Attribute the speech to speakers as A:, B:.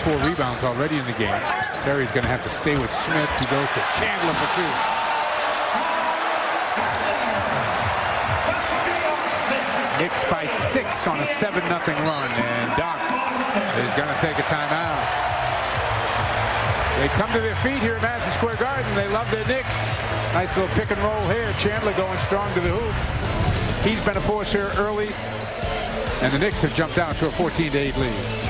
A: Four rebounds already in the game. Terry's going to have to stay with Smith. He goes to Chandler for two. Knicks by six on a 7 nothing run. And Doc is going to take a timeout. They come to their feet here at Madison Square Garden. They love their Knicks. Nice little pick and roll here. Chandler going strong to the hoop. He's been a force here early. And the Knicks have jumped out to a 14 8 lead.